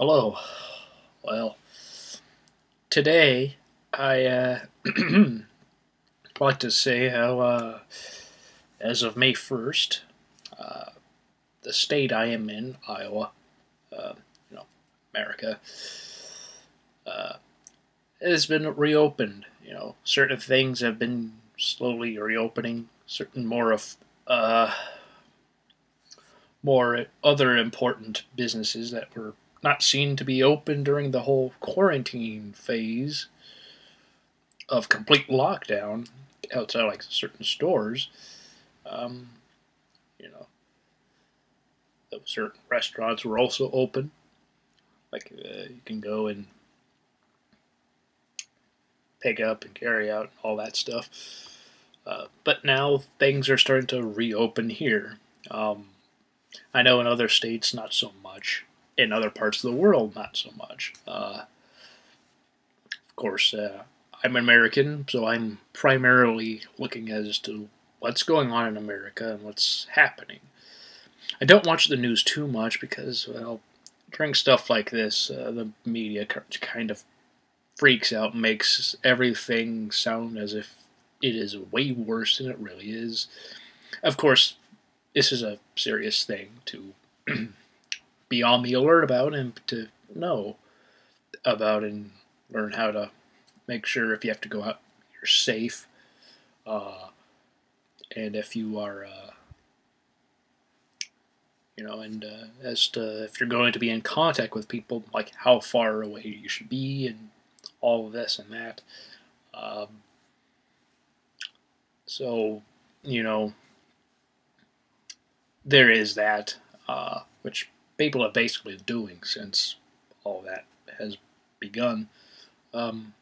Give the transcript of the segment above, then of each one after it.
Hello. Well, today I uh, like to say how, uh, as of May 1st, uh, the state I am in, Iowa, uh, you know, America, uh, has been reopened. You know, certain things have been slowly reopening. Certain more of uh, more other important businesses that were not seen to be open during the whole quarantine phase of complete lockdown outside like certain stores. Um, you know, certain restaurants were also open. Like uh, you can go and pick up and carry out all that stuff. Uh, but now things are starting to reopen here. Um, I know in other states, not so much. In other parts of the world, not so much. Uh, of course, uh, I'm American, so I'm primarily looking as to what's going on in America and what's happening. I don't watch the news too much because, well, during stuff like this, uh, the media kind of freaks out, makes everything sound as if it is way worse than it really is. Of course, this is a serious thing to be on the alert about and to know about and learn how to make sure if you have to go out, you're safe. Uh, and if you are, uh, you know, and uh, as to if you're going to be in contact with people, like how far away you should be and all of this and that. Um, so, you know, there is that, uh, which people are basically doing since all that has begun. Um,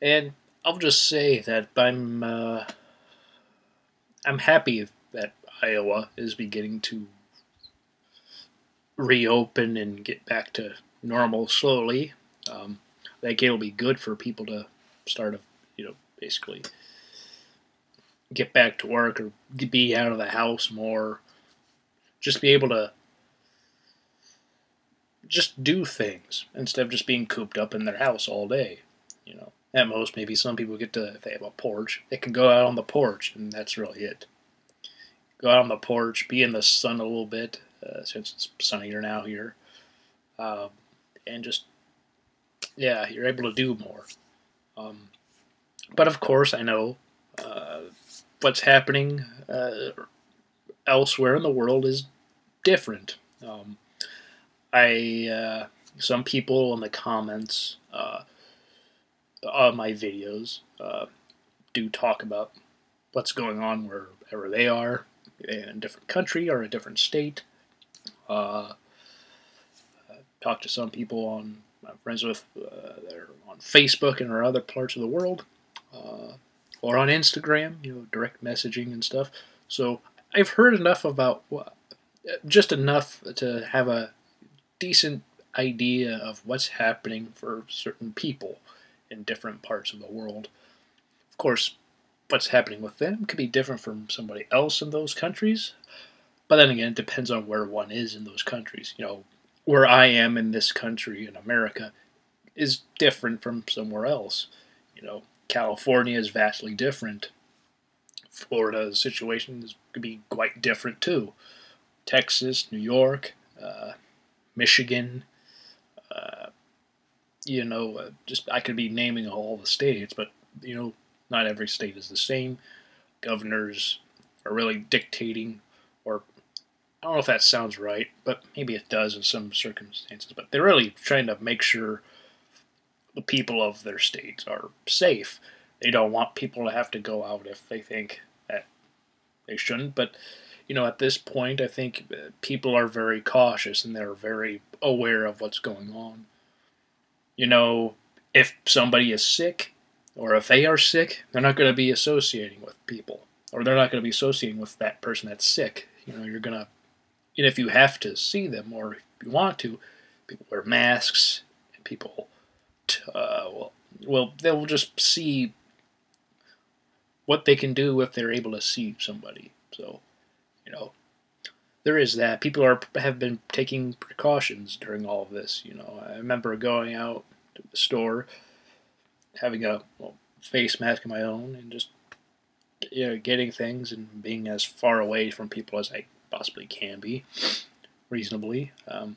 and I'll just say that I'm uh, I'm happy that Iowa is beginning to reopen and get back to normal slowly. Um, I think it'll be good for people to start, a, you know, basically get back to work or be out of the house more. Just be able to just do things instead of just being cooped up in their house all day. You know, at most, maybe some people get to, if they have a porch, they can go out on the porch, and that's really it. Go out on the porch, be in the sun a little bit, uh, since it's sunnier now here, uh, and just, yeah, you're able to do more. Um, but of course, I know uh, what's happening uh, elsewhere in the world is different. Um, I uh, some people in the comments uh, on my videos uh, do talk about what's going on wherever they are in a different country or a different state. Uh, talk to some people on friends with uh, that are on Facebook and or other parts of the world, uh, or on Instagram, you know, direct messaging and stuff. So I've heard enough about just enough to have a decent idea of what's happening for certain people in different parts of the world. Of course, what's happening with them could be different from somebody else in those countries. But then again, it depends on where one is in those countries. You know, where I am in this country in America is different from somewhere else. You know, California is vastly different. Florida's situation could be quite different too. Texas, New York, uh, Michigan, uh, you know, uh, just I could be naming all the states, but you know, not every state is the same. Governors are really dictating, or I don't know if that sounds right, but maybe it does in some circumstances. But they're really trying to make sure the people of their states are safe. They don't want people to have to go out if they think that they shouldn't. But you know, at this point, I think uh, people are very cautious and they're very aware of what's going on. You know, if somebody is sick or if they are sick, they're not going to be associating with people or they're not going to be associating with that person that's sick. You know, you're going to, and if you have to see them or if you want to, people wear masks and people, uh, well, well, they'll just see what they can do if they're able to see somebody. So, you know, there is that. People are have been taking precautions during all of this. You know, I remember going out to the store, having a well, face mask of my own, and just you know getting things and being as far away from people as I possibly can be, reasonably. Um,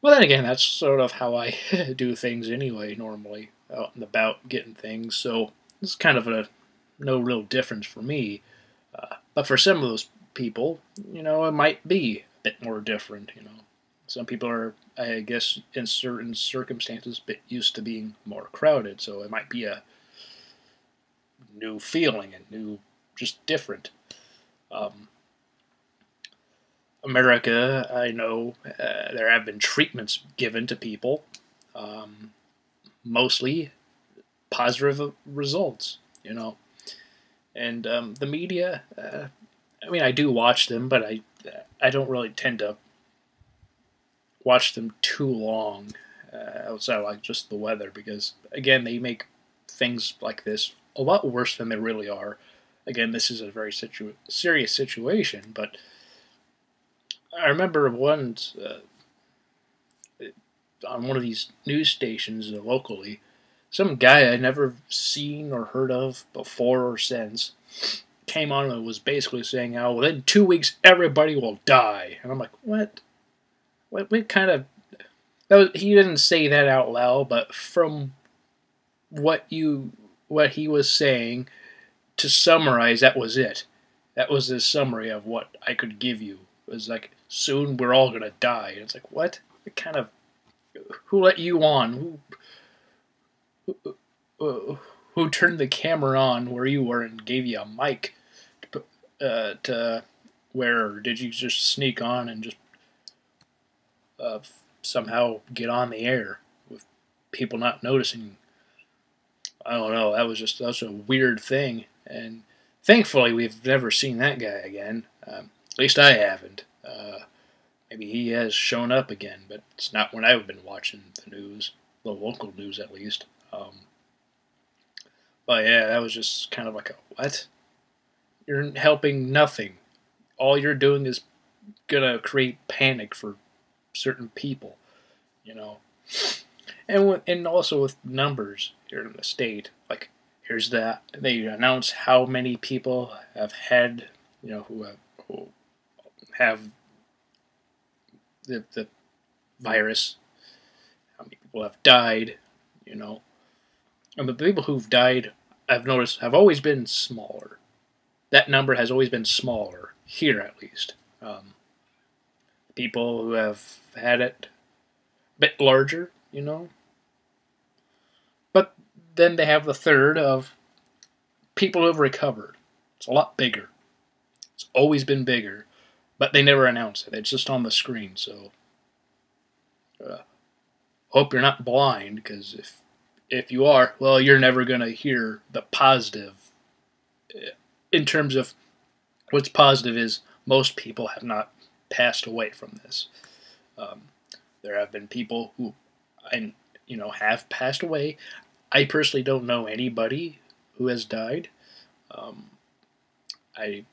well, then again, that's sort of how I do things anyway, normally, out and about getting things. So it's kind of a no real difference for me. Uh, but for some of those people, you know, it might be a bit more different, you know. Some people are, I guess, in certain circumstances, a bit used to being more crowded, so it might be a new feeling and new, just different. Um, America, I know uh, there have been treatments given to people, um, mostly positive results, you know. And um, the media, uh, I mean, I do watch them, but I, I don't really tend to watch them too long uh, outside like just the weather because again, they make things like this a lot worse than they really are. Again, this is a very situ- serious situation, but I remember once uh, on one of these news stations locally, some guy I'd never seen or heard of before or since came on and was basically saying oh, how within two weeks everybody will die, and I'm like, what? What, what kind of? That was, he didn't say that out loud, but from what you what he was saying, to summarize, that was it. That was the summary of what I could give you. It was like soon we're all gonna die. And it's like what? What kind of? Who let you on? Who? Who, who turned the camera on where you were and gave you a mic to, uh, to where did you just sneak on and just uh, somehow get on the air with people not noticing? I don't know. That was just that's a weird thing. And thankfully we've never seen that guy again. Um, at least I haven't. Uh, maybe he has shown up again, but it's not when I've been watching the news, the local news at least. Um, but yeah, that was just kind of like a what? You're helping nothing. All you're doing is gonna create panic for certain people, you know. And and also with numbers here in the state, like here's that they announce how many people have had, you know, who have, who have the, the virus, how many people have died, you know. And the people who've died, I've noticed, have always been smaller. That number has always been smaller, here at least. Um, people who have had it a bit larger, you know. But then they have the third of people who have recovered. It's a lot bigger. It's always been bigger. But they never announce it. It's just on the screen. So uh, hope you're not blind, because if if you are, well, you're never gonna hear the positive. In terms of what's positive is most people have not passed away from this. Um, there have been people who, and you know, have passed away. I personally don't know anybody who has died. Um, I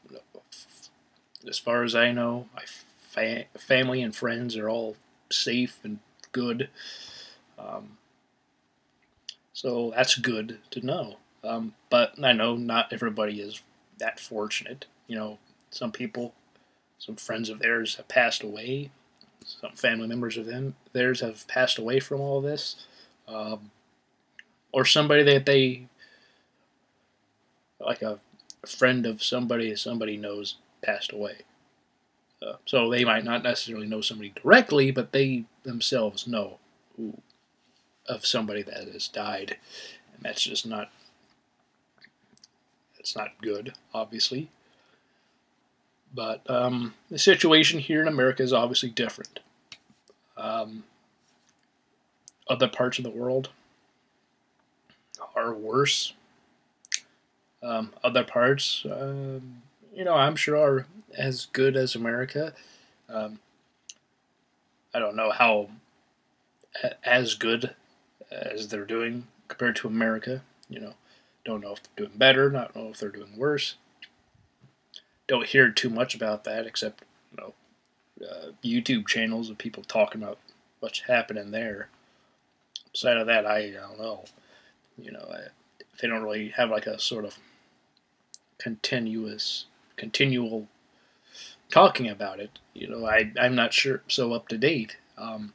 as far as I know, my fa- family and friends are all safe and good. Um, so that's good to know. Um, but I know not everybody is that fortunate. You know, some people, some friends of theirs have passed away. Some family members of them theirs have passed away from all this, um, or somebody that they like a friend of somebody somebody knows passed away. Uh, so they might not necessarily know somebody directly, but they themselves know who of somebody that has died, and that's just not that's not good, obviously. But um, the situation here in America is obviously different. Um, other parts of the world are worse. Um, other parts, um, you know, I'm sure are as good as America. Um, I don't know how as good as they're doing compared to America. You know, don't know if they're doing better. Not know if they're doing worse. Don't hear too much about that, except you know uh, YouTube channels of people talking about what's happening there. Aside of that, I, don't know. You know, I, they don't really have like a sort of continuous, continual talking about it. You know, I I'm not sure so up to date. Um,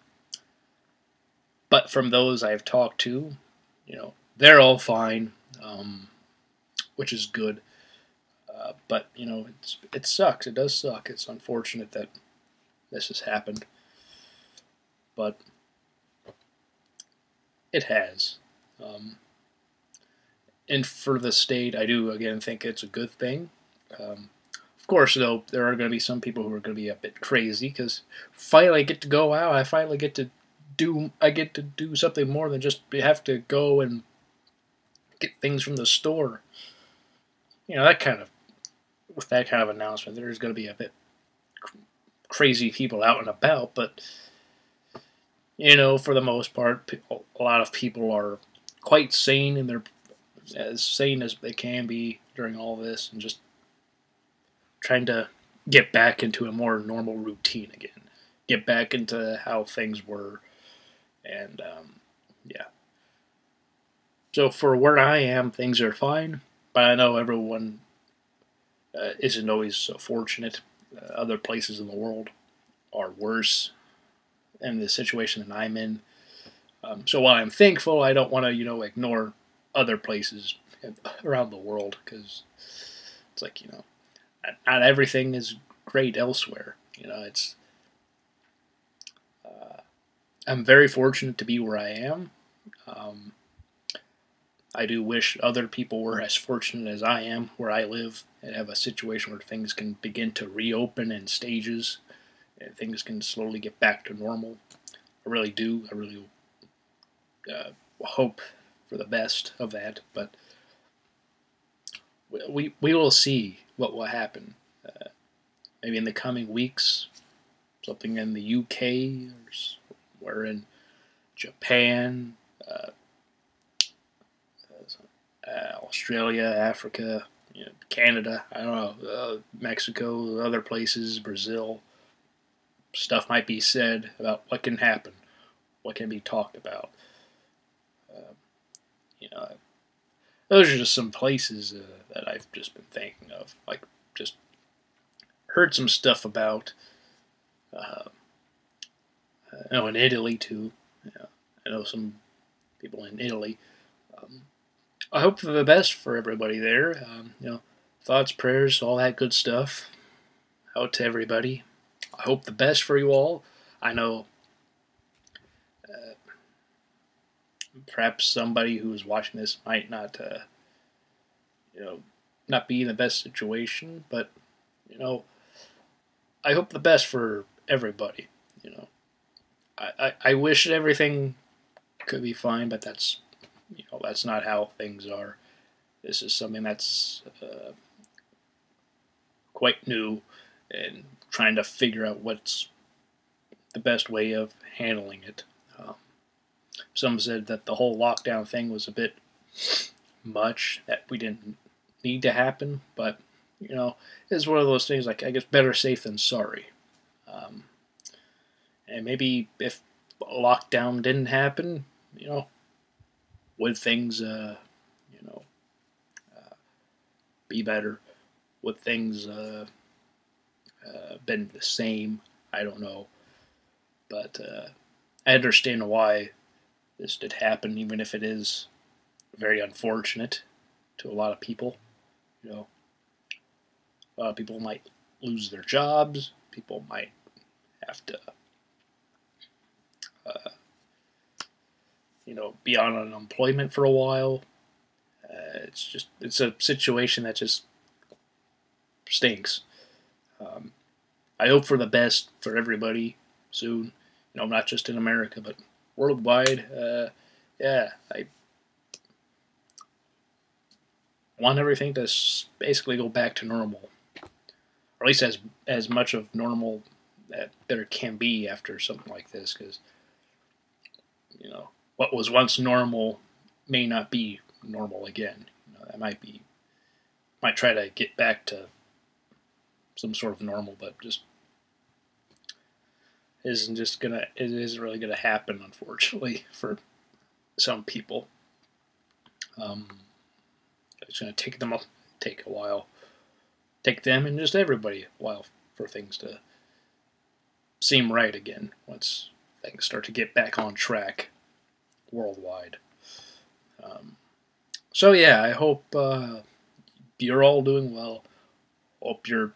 but from those I've talked to, you know, they're all fine, um, which is good. Uh, but you know, it's it sucks. It does suck. It's unfortunate that this has happened, but it has. Um, and for the state, I do again think it's a good thing. Um, of course, though, there are going to be some people who are going to be a bit crazy because finally I get to go out. I finally get to do. I get to do something more than just have to go and get things from the store. You know that kind of with that kind of announcement, there's going to be a bit crazy people out and about, but you know, for the most part, a lot of people are quite sane and they're as sane as they can be during all this and just trying to get back into a more normal routine again. Get back into how things were. And, um, yeah. So for where I am, things are fine. But I know everyone uh, isn't always so fortunate. Uh, other places in the world are worse in the situation that I'm in. Um, so while I'm thankful, I don't want to, you know, ignore other places around the world because it's like, you know, not, not, everything is great elsewhere. You know, it's. I'm very fortunate to be where I am. Um, I do wish other people were as fortunate as I am where I live and have a situation where things can begin to reopen in stages and things can slowly get back to normal. I really do. I really uh, hope for the best of that, but we we will see what will happen. Uh, maybe in the coming weeks, something in the UK or, or in Japan, uh, uh, Australia, Africa, you know, Canada. I don't know, uh, Mexico, other places, Brazil stuff might be said about what can happen, what can be talked about. Uh, you know, those are just some places uh, that I've just been thinking of. Like, just heard some stuff about. Uh, I know in Italy too. Yeah, I know some people in Italy. Um, I hope for the best for everybody there. Um, you know, thoughts, prayers, all that good stuff. Out to everybody. I hope the best for you all. I know uh, perhaps somebody who's watching this might not, uh, you know, not be in the best situation, but you know, I hope the best for everybody. You know, I, I, wish everything could be fine, but that's you know that's not how things are. This is something that's uh, quite new and trying to figure out what's the best way of handling it. Um, some said that the whole lockdown thing was a bit much, that we didn't need to happen, but you know, it's one of those things like I guess better safe than sorry. Um, and maybe if lockdown didn't happen, you know, would things, uh, you know, uh, be better? Would things uh, uh, been the same. I don't know, but uh, I understand why this did happen, even if it is very unfortunate to a lot of people. You know, of people might lose their jobs. People might have to, you know, be on unemployment for a while. Uh, it's just it's a situation that just stinks. Um, I hope for the best for everybody soon. You know, not just in America, but worldwide. Uh, yeah, I want everything to basically go back to normal, or at least as as much of normal that there can be after something like this, because you know what was once normal may not be normal again. You know, that might be might try to get back to some sort of normal, but just isn't just gonna it isn't really gonna happen unfortunately for some people. Um, it's gonna take them a, take a while, take them and just everybody a while for things to seem right again once things start to get back on track worldwide. Um, so yeah, I hope uh, you're all doing well. Hope you're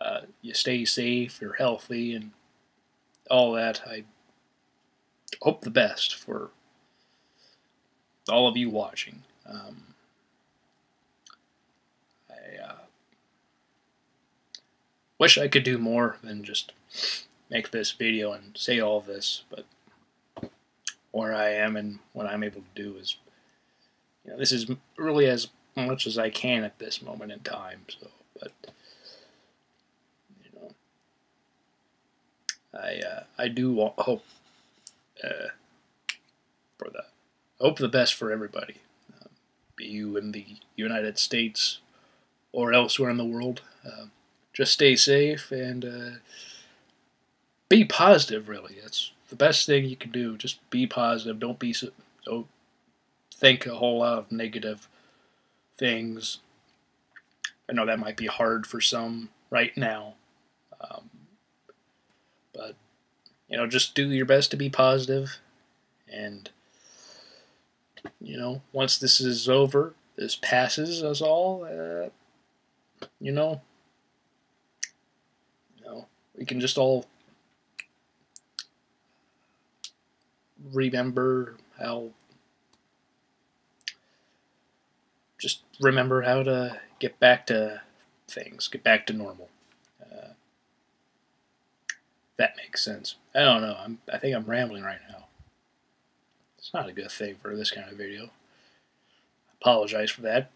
uh, you stay safe, you're healthy, and all that. I hope the best for all of you watching. Um, I uh, wish I could do more than just make this video and say all this, but where I am and what I'm able to do is, you know, this is really as much as I can at this moment in time. So, but you know, I uh, I do hope uh, for the hope the best for everybody, um, be you in the United States or elsewhere in the world. Uh, just stay safe and uh, be positive. Really, that's the best thing you can do. Just be positive. Don't be so. Don't think a whole lot of negative things. I know that might be hard for some right now, um, but you know, just do your best to be positive, and you know, once this is over, this passes us all. Uh, you know, you know, we can just all remember how just remember how to get back to things, get back to normal. Uh, that makes sense. I don't know. I'm, I think I'm rambling right now. It's not a good thing for this kind of video. I apologize for that.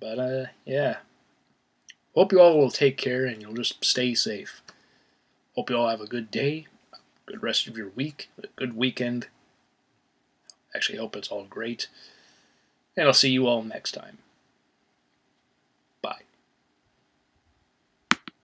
But, uh, yeah. Hope you all will take care and you'll just stay safe. Hope you all have a good day, good rest of your week, a good weekend. Actually, hope it's all great. And I'll see you all next time.